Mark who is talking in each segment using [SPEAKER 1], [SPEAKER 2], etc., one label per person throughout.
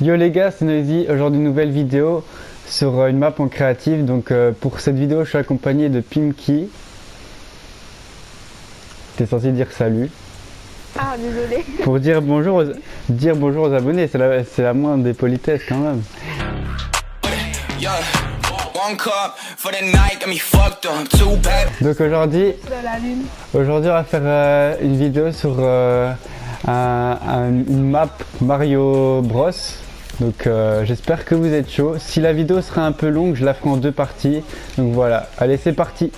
[SPEAKER 1] Yo les gars, c'est Noisy. Aujourd'hui, nouvelle vidéo sur euh, une map en créative. Donc, euh, pour cette vidéo, je suis accompagné de Pimki. T'es censé dire salut.
[SPEAKER 2] Ah, désolé.
[SPEAKER 1] Pour dire bonjour aux, dire bonjour aux abonnés, c'est la, moindre des politesses quand même. Donc aujourd'hui, aujourd'hui on va faire euh, une vidéo sur euh, un- un- une map Mario Bros. Donc euh, j'espère que vous êtes chaud. Si la vidéo sera un peu longue, je la ferai en deux parties. Donc voilà, allez c'est parti.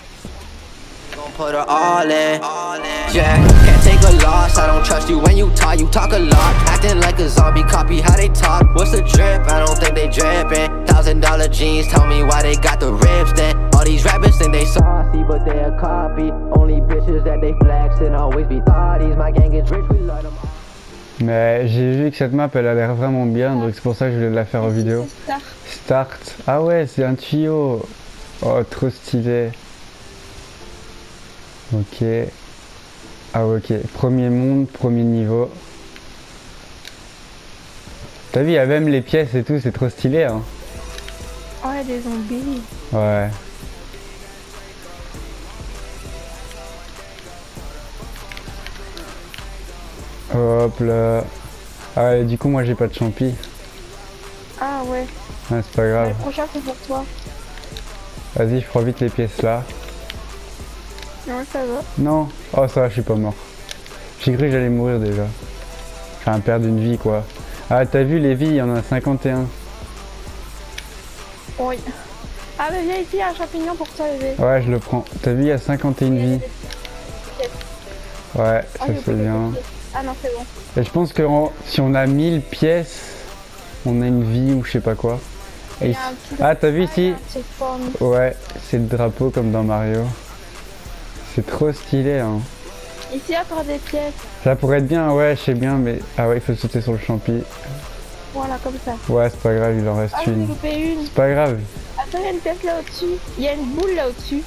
[SPEAKER 1] Mais j'ai vu que cette map elle a l'air vraiment bien, donc c'est pour ça que je voulais la faire en vidéo.
[SPEAKER 2] Ça.
[SPEAKER 1] Start. Ah ouais, c'est un tuyau. Oh, trop stylé. Ok. Ah ouais, ok. Premier monde, premier niveau. T'as vu, il y a même les pièces et tout, c'est trop stylé. Hein.
[SPEAKER 2] Ouais, des zombies.
[SPEAKER 1] Ouais. Hop là. Ah ouais, du coup, moi j'ai pas de champi.
[SPEAKER 2] Ah ouais.
[SPEAKER 1] Ouais, c'est pas grave.
[SPEAKER 2] Le prochain, c'est pour toi.
[SPEAKER 1] Vas-y, je prends vite les pièces là.
[SPEAKER 2] Non, ça va.
[SPEAKER 1] Non. Oh, ça va, je suis pas mort. J'ai cru que j'allais mourir déjà. Enfin, perdre une vie quoi. Ah, t'as vu les vies, il y en a 51.
[SPEAKER 2] Oui. Ah, mais viens ici, il y a un champignon pour toi, bébé.
[SPEAKER 1] Ouais, je le prends. T'as vu, il y a 51 vies. Ouais,
[SPEAKER 2] Ah,
[SPEAKER 1] ça
[SPEAKER 2] pris les
[SPEAKER 1] bien.
[SPEAKER 2] Ah non, c'est bon.
[SPEAKER 1] Et je pense que en- si on a 1000 pièces, on a une vie ou je sais pas quoi. Et
[SPEAKER 2] Il y
[SPEAKER 1] ici-
[SPEAKER 2] a un petit-
[SPEAKER 1] Ah, t'as vu
[SPEAKER 2] y
[SPEAKER 1] ici. Ouais, c'est le drapeau comme dans Mario. C'est trop stylé, hein.
[SPEAKER 2] Ici, il y a encore des pièces.
[SPEAKER 1] Ça pourrait être bien, ouais, je sais bien, mais. Ah ouais, il faut sauter sur le champi.
[SPEAKER 2] Voilà, comme ça.
[SPEAKER 1] Ouais, c'est pas grave, il en reste
[SPEAKER 2] Ah,
[SPEAKER 1] une.
[SPEAKER 2] loupé une.
[SPEAKER 1] C'est pas grave.
[SPEAKER 2] Attends, il y a une pièce là au-dessus. Il y a une boule là au-dessus.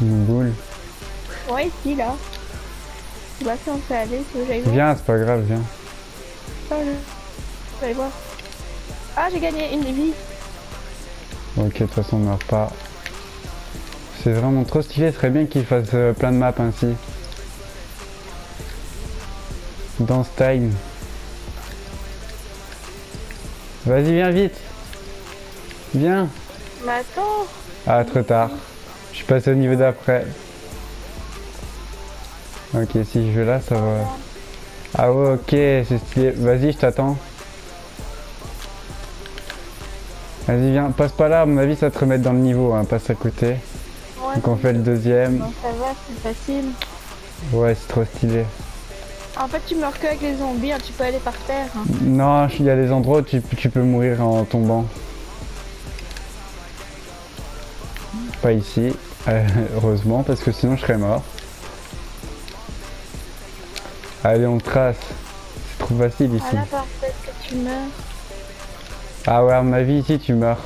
[SPEAKER 1] Une boule.
[SPEAKER 2] Ouais, ici, là. Bah, si on peut aller, si j'aille voir.
[SPEAKER 1] Viens, c'est pas grave, viens.
[SPEAKER 2] Ah, je- vais voir. Ah, j'ai gagné une vie.
[SPEAKER 1] Ok, de toute façon, on meurt pas. C'est vraiment trop stylé, ce serait bien qu'il fasse euh, plein de maps ainsi. Dance time. Vas-y, viens vite. Viens.
[SPEAKER 2] Mais attends.
[SPEAKER 1] Ah, trop tard. Je suis passé au niveau d'après. Ok, si je vais là, ça va. Ah ouais, ok, c'est stylé. Vas-y, je t'attends. Vas-y, viens. Passe pas là, à mon avis, ça va te remettre dans le niveau. Hein. Passe à côté.
[SPEAKER 2] Ouais,
[SPEAKER 1] Donc on fait le deuxième.
[SPEAKER 2] non, ça va, c'est facile.
[SPEAKER 1] Ouais, c'est trop stylé.
[SPEAKER 2] En fait, tu meurs que avec les zombies, hein, tu peux aller par terre. hein.
[SPEAKER 1] Non, il y a des endroits où tu, tu peux mourir en tombant. Pas ici, heureusement, parce que sinon je serais mort. Allez, on trace. C'est trop facile ici.
[SPEAKER 2] Ah là, par que tu meurs.
[SPEAKER 1] Ah ouais, à mon avis, ici tu meurs.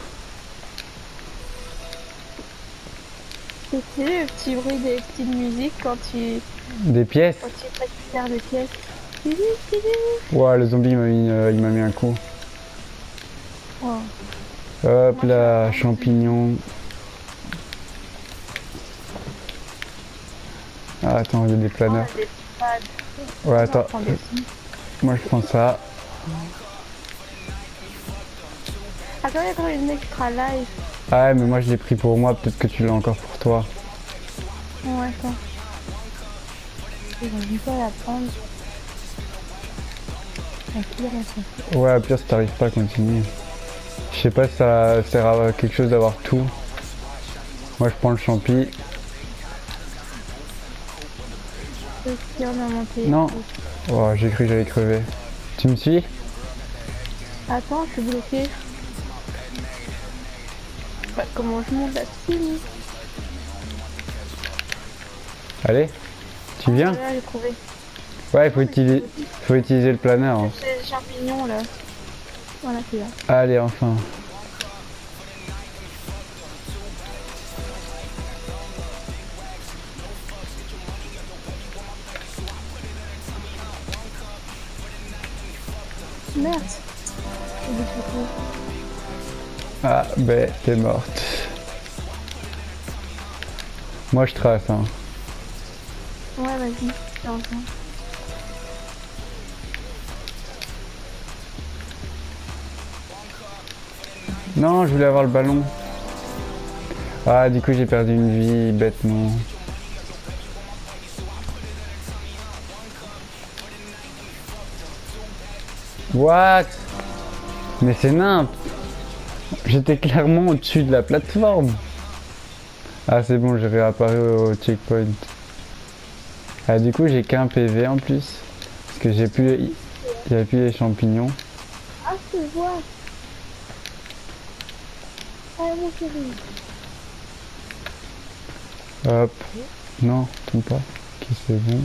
[SPEAKER 2] C'est le petit bruit des petites musiques quand tu,
[SPEAKER 1] Des pièces
[SPEAKER 2] quand tu récupères des pièces.
[SPEAKER 1] Ouais, le zombie il m'a mis, euh, m'a mis un coup. Hop là, champignon. Ah, attends, il y a des planeurs.
[SPEAKER 2] Oh,
[SPEAKER 1] Ouais, attends. Moi je prends ça.
[SPEAKER 2] Attends, il y a une extra live.
[SPEAKER 1] Ah ouais, mais moi je l'ai pris pour moi, peut-être que tu l'as encore pour toi.
[SPEAKER 2] Ouais, attends. Ils pas la prendre.
[SPEAKER 1] Ouais, au pire si t'arrives pas, continue. Je sais pas si ça sert à quelque chose d'avoir tout. Moi je prends le champi. Non. Oh, j'ai cru que j'allais crever. Tu me suis?
[SPEAKER 2] Attends, je suis bloqué. Bah, comment je monte là-dessus lui
[SPEAKER 1] Allez, tu viens?
[SPEAKER 2] Là.
[SPEAKER 1] Ouais, il faut utiliser, faut utiliser le planeur. hein.
[SPEAKER 2] Champignons là. Voilà, c'est là.
[SPEAKER 1] Allez, enfin.
[SPEAKER 2] Merde.
[SPEAKER 1] Ah, ben, t'es morte. Moi, je trace, hein.
[SPEAKER 2] Ouais, vas-y. raison.
[SPEAKER 1] Non, je voulais avoir le ballon. Ah, du coup, j'ai perdu une vie, bêtement. What? Mais c'est nimp J'étais clairement au-dessus de la plateforme. Ah, c'est bon, j'ai réapparu au checkpoint. Ah, du coup, j'ai qu'un PV en plus. Parce que j'ai plus... Il n'y avait plus les champignons.
[SPEAKER 2] Ah, je te vois. Ah, mon chéri.
[SPEAKER 1] Hop. Non, tombe pas. Ok, c'est bon.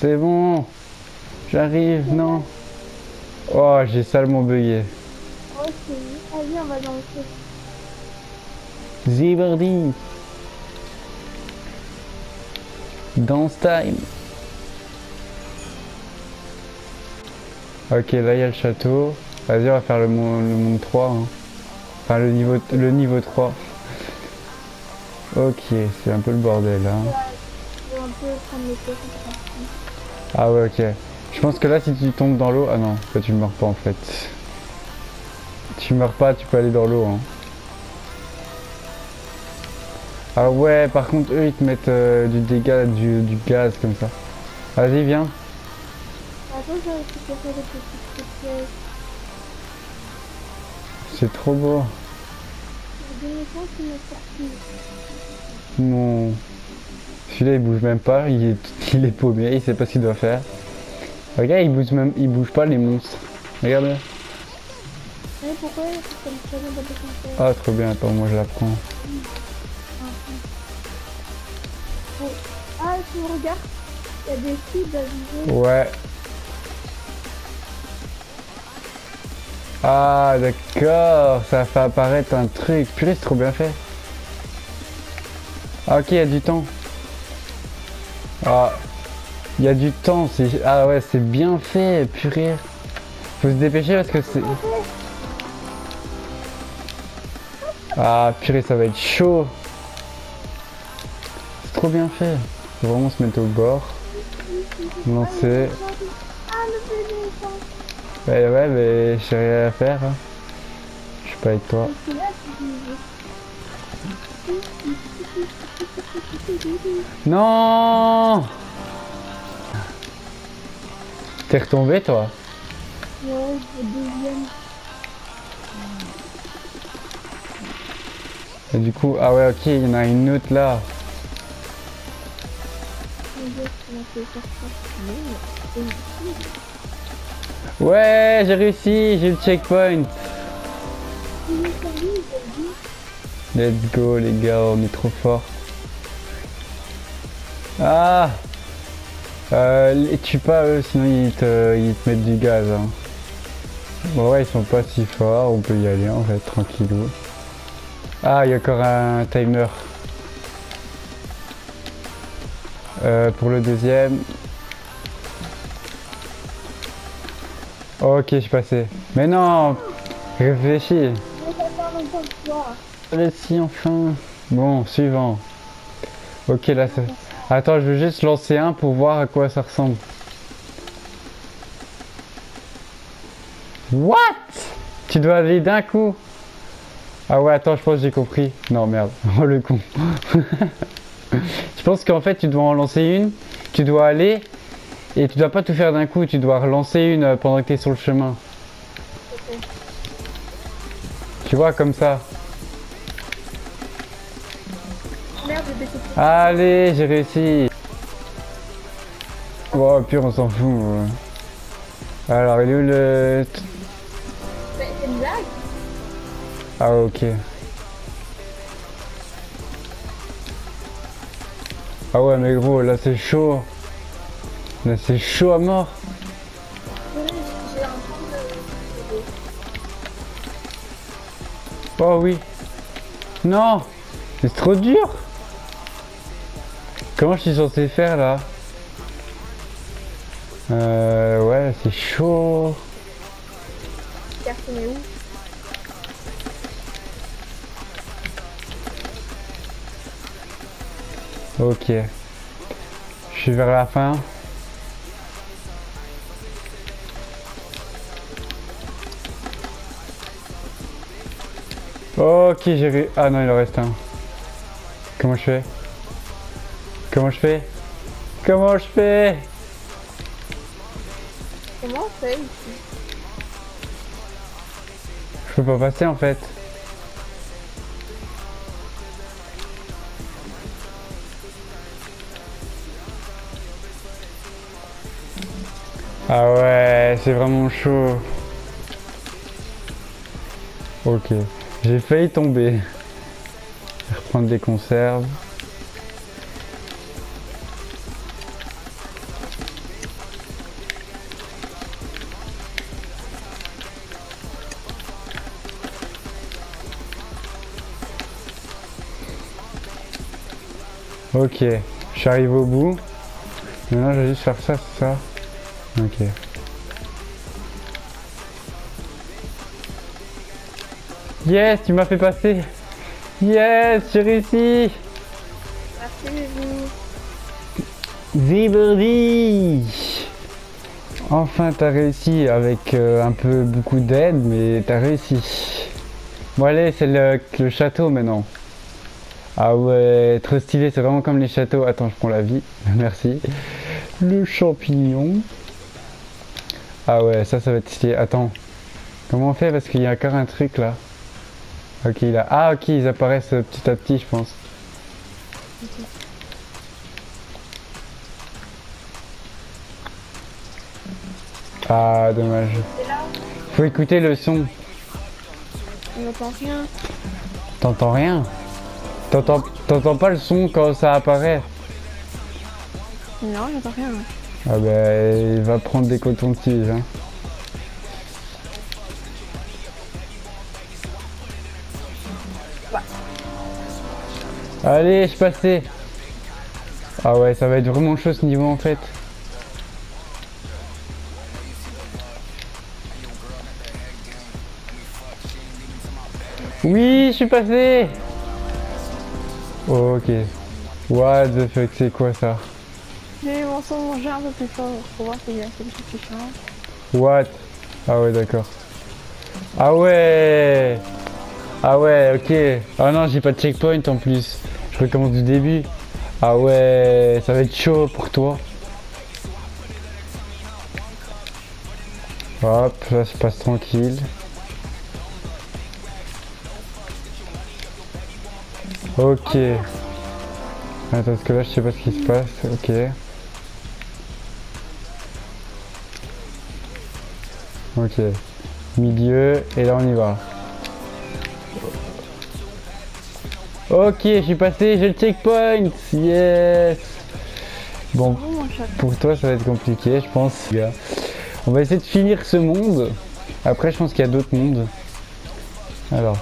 [SPEAKER 1] C'est bon. J'arrive, non. Oh, j'ai salement bugué.
[SPEAKER 2] Ok. Allez, on va dans le.
[SPEAKER 1] Dance time. Ok, là il y a le château. Vas-y, on va faire le monde, le monde 3. hein. Enfin, le niveau, le niveau 3. Ok, c'est un peu le bordel hein. Ah ouais, ok. Je pense que là, si tu tombes dans l'eau... Ah non, toi tu meurs pas en fait. Tu meurs pas, tu peux aller dans l'eau. Hein. Ah ouais, par contre, eux, ils te mettent euh, du dégât, du, du gaz comme ça. Vas-y, viens. C'est trop beau. Non. Celui-là, il bouge même pas. Il est, il est paumé, il sait pas ce qu'il doit faire. Regarde, il bouge même, il bouge pas les monstres. Regarde.
[SPEAKER 2] Pourquoi faire
[SPEAKER 1] Ah, trop bien. Attends, moi je la prends.
[SPEAKER 2] Ah, tu regardes Il y a des filles d'aviser.
[SPEAKER 1] Ouais. Ah d'accord, ça fait apparaître un truc. Purée, c'est trop bien fait. Ah ok, il y a du temps. Ah, il y a du temps. c'est- Ah ouais, c'est bien fait, purée. Faut se dépêcher parce que c'est... Ah purée, ça va être chaud. C'est trop bien fait. Faut vraiment se mettre au bord. Lancer. Ouais, ouais, mais j'ai rien à faire. hein. Je suis pas avec toi. Non T'es retombé toi
[SPEAKER 2] Ouais, le deuxième.
[SPEAKER 1] Et du coup, ah ouais, ok, il y en a une autre là. Ouais, j'ai réussi, j'ai le checkpoint. Let's go les gars, on est trop fort. Ah euh, Les tue pas eux, sinon ils te, ils te mettent du gaz. hein. Bon ouais, ils sont pas si forts, on peut y aller en fait, tranquillou. Ah, il y a encore un timer. Euh, pour le deuxième. Ok, je suis passé. Mais non Réfléchis
[SPEAKER 2] ça toi.
[SPEAKER 1] Réussi enfin. Bon, suivant. Ok, là c'est... Attends, je veux juste lancer un pour voir à quoi ça ressemble. What? Tu dois aller d'un coup Ah ouais, attends, je pense que j'ai compris. Non, merde. Oh le con. je pense qu'en fait, tu dois en lancer une, tu dois aller, et tu dois pas tout faire d'un coup, tu dois relancer une euh, pendant que tu es sur le chemin. Tu vois, comme ça. Allez, j'ai réussi. Bon, pire, on s'en fout. ouais. Alors, il est où le... Ah, ok. Ah ouais, mais gros, là, c'est chaud. Là, c'est chaud à mort. Oh oui. Non C'est trop dur Comment je suis censé faire, là Euh, ouais, c'est chaud.
[SPEAKER 2] Personne est où
[SPEAKER 1] Ok. Je suis vers la fin. Ok, j'ai. Ah non, il en reste un. Comment je fais Comment je fais? Comment je fais?
[SPEAKER 2] Comment on fait ici
[SPEAKER 1] Je peux pas passer en fait. Ah ouais, c'est vraiment chaud. Ok, j'ai failli tomber. Je vais reprendre des conserves. Ok, je suis arrivé au bout. Maintenant, je vais juste faire ça, ça Ok. Yes, tu m'as fait passer. Yes, j'ai réussi.
[SPEAKER 2] Merci.
[SPEAKER 1] Ziberdi Enfin, t'as réussi avec euh, un peu beaucoup d'aide, mais t'as réussi. Bon, allez, c'est le château maintenant. Ah ouais, trop stylé, c'est vraiment comme les châteaux. Attends, je prends la vie. Merci. Le champignon. Ah ouais, ça, ça va être stylé. Attends. Comment on fait? Parce qu'il y a encore un truc là. Ok, là. Ah, ok, ils apparaissent petit à petit, je pense. Ah, dommage. Faut écouter le son.
[SPEAKER 2] On n'entend rien.
[SPEAKER 1] T'entends rien? T'entends pas le son quand ça apparaît?
[SPEAKER 2] Non, j'entends rien.
[SPEAKER 1] Ah bah, il va prendre des cotons-tiges. Hein. Allez, je suis passé. Ah ouais, ça va être vraiment chaud ce niveau en fait. Oui, je suis passé. Ok. What the fuck, c'est quoi ça?
[SPEAKER 2] J'ai mon son manger un peu plus fort pour voir s'il y a quelque chose qui change.
[SPEAKER 1] What? Ah ouais, d'accord. Ah ouais Ah ouais, ok. Ah non, j'ai pas de checkpoint en plus. Je recommence du début. Ah ouais, ça va être chaud pour toi. Hop, là je passe tranquille. Ok. Attends, parce que là je sais pas ce qui se passe. Ok. Ok. Milieu, et là on y va. Ok, je suis passé, j'ai le checkpoint. Yes. Bon,
[SPEAKER 2] Oh
[SPEAKER 1] pour toi ça va être compliqué, je pense. gars. On va essayer de finir ce monde. Après, je pense qu'il y a d'autres mondes. Alors.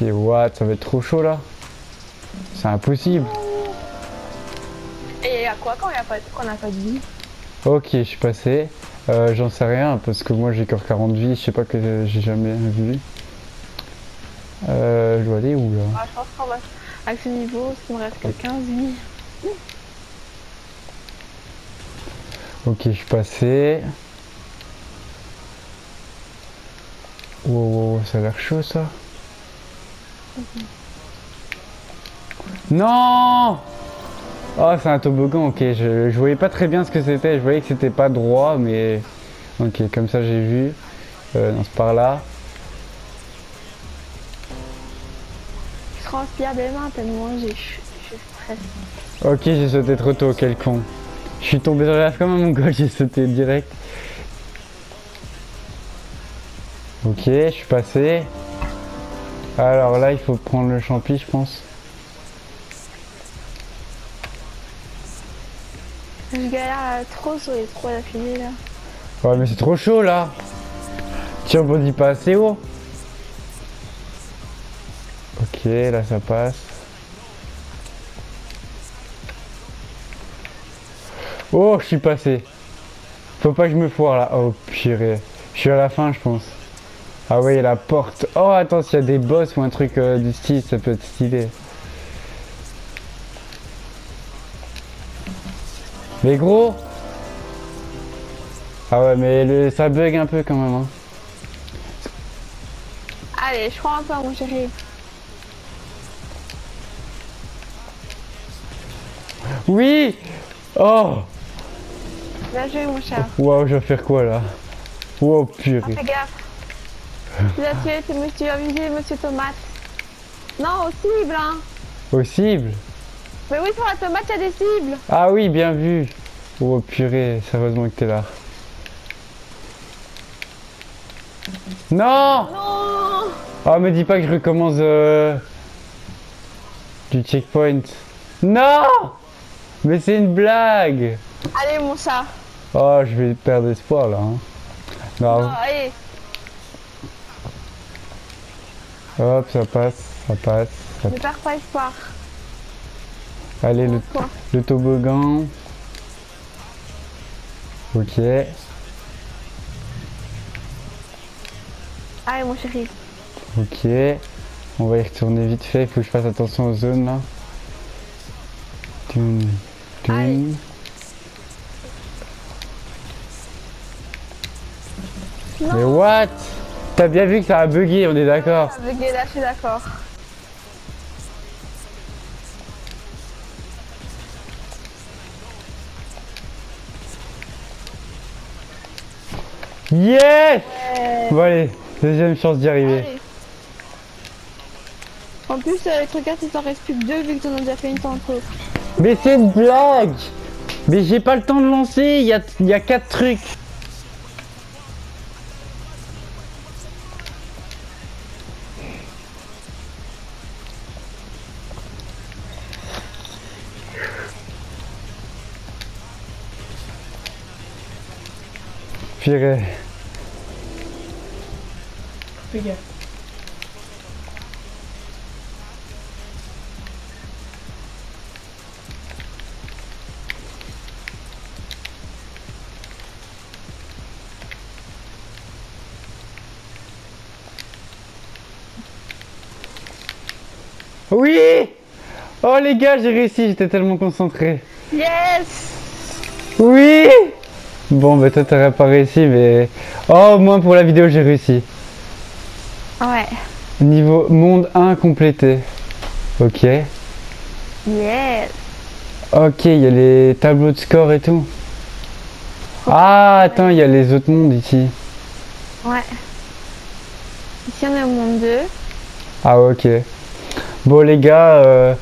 [SPEAKER 1] Ok, what Ça va être trop chaud là. C'est impossible.
[SPEAKER 2] Et à quoi quand pas, qu'on n'a pas de vie
[SPEAKER 1] Ok, je suis passé. Euh, J'en sais rien parce que moi j'ai encore 40 vies. Je sais pas que j'ai jamais vu. Euh, je dois aller où là
[SPEAKER 2] ah, Je pense qu'on va. Avec ce niveau, il me reste que 15 vies.
[SPEAKER 1] Ok, je suis passé. Wow, wow, ça a l'air chaud ça. Non Oh, c'est un toboggan, ok. Je, je voyais pas très bien ce que c'était. Je voyais que c'était pas droit, mais. Ok, comme ça j'ai vu. Euh, non, c'est par là.
[SPEAKER 2] Je transpire des mains tellement j'ai. Je je stresse.
[SPEAKER 1] Ok, j'ai sauté trop tôt, quel con. Je suis tombé dans la comme un mongol, j'ai sauté direct. Ok, je suis passé. Alors là, il faut prendre le champi, je pense.
[SPEAKER 2] Je galère trop sur les trois d'affilée là.
[SPEAKER 1] Ouais, mais c'est trop chaud là. Tu rebondis pas assez haut. Ok, là ça passe. Oh, je suis passé. Faut pas que je me foire là. Oh, purée. Je suis à la fin, je pense. Ah ouais, la porte. Oh, attends, s'il y a des boss ou un truc euh, du style, ça peut être stylé. Mais gros Ah ouais, mais le, ça bug un peu quand même. Hein.
[SPEAKER 2] Allez, je crois peu, mon chéri.
[SPEAKER 1] Oui Oh
[SPEAKER 2] Bien joué, mon chat.
[SPEAKER 1] Waouh, je vais faire quoi là? Wow, purée.
[SPEAKER 2] Fais gaffe. Tu as tué tes monsieur tomate. Non, aux cibles, hein.
[SPEAKER 1] Au cible
[SPEAKER 2] Mais oui, sur la tomate, il y a des cibles.
[SPEAKER 1] Ah oui, bien vu Oh purée, sérieusement que t'es là. Non
[SPEAKER 2] Non
[SPEAKER 1] Oh, me dis pas que je recommence euh, du checkpoint. Non Mais c'est une blague
[SPEAKER 2] Allez, mon chat.
[SPEAKER 1] Oh, je vais perdre espoir là. hein. Non.
[SPEAKER 2] Non, allez.
[SPEAKER 1] Hop, ça passe, ça passe. ça
[SPEAKER 2] Ne perds pas espoir.
[SPEAKER 1] Allez, le, le toboggan. Ok.
[SPEAKER 2] Allez, mon chéri.
[SPEAKER 1] Ok. On va y retourner vite fait. Il faut que je fasse attention aux zones là. Toum.
[SPEAKER 2] Allez.
[SPEAKER 1] Mais what? T'as bien vu que ça a bugué, on est d'accord.
[SPEAKER 2] Ça a bugué, là, je suis d'accord.
[SPEAKER 1] Yes Bon allez, deuxième chance d'y arriver.
[SPEAKER 2] allez. En plus, euh, regarde si t'en reste plus que deux vu que t'en as déjà fait une tantôt.
[SPEAKER 1] Mais c'est une blague Mais j'ai pas le temps de lancer, il y a, il y a quatre trucs. Purée.
[SPEAKER 3] Fais gaffe.
[SPEAKER 1] Oui Oh les gars, j'ai réussi, j'étais tellement concentré.
[SPEAKER 2] Yes
[SPEAKER 1] Oui Bon, bah toi t'aurais pas réussi, mais... Oh, au moins pour la vidéo, j'ai réussi.
[SPEAKER 2] Ouais.
[SPEAKER 1] Niveau monde 1 complété. Ok.
[SPEAKER 2] Yes
[SPEAKER 1] Ok, il y a les tableaux de score et tout. Ah, attends, il y a les autres mondes ici.
[SPEAKER 2] Ouais. Ici, on est au monde 2.
[SPEAKER 1] Ah, ok. Bon, les gars, euh,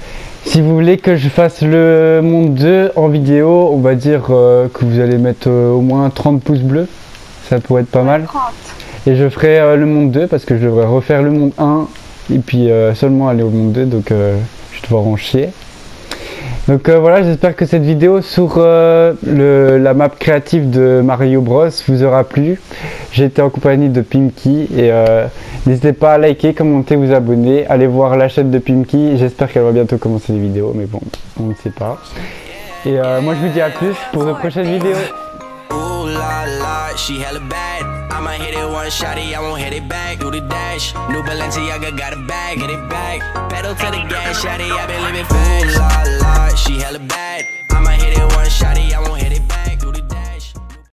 [SPEAKER 1] si vous voulez que je fasse le monde 2 en vidéo, on va dire euh, que vous allez mettre euh, au moins 30 pouces bleus. Ça pourrait être pas mal.
[SPEAKER 2] 30.
[SPEAKER 1] Et je ferai euh, le monde 2 parce que je devrais refaire le monde 1 et puis seulement aller au monde 2 donc je vais devoir en chier. Donc voilà, j'espère que cette vidéo sur le- la map créative de Mario Bros vous aura plu. Été en compagnie de Pimki et euh, n'hésitez pas à liker, commenter, vous abonner, allez voir la chaîne de Pimki. J'espère qu'elle va bientôt commencer les vidéos, mais bon, on ne sait pas. Et euh, moi je vous dis à plus pour de prochaines vidéos.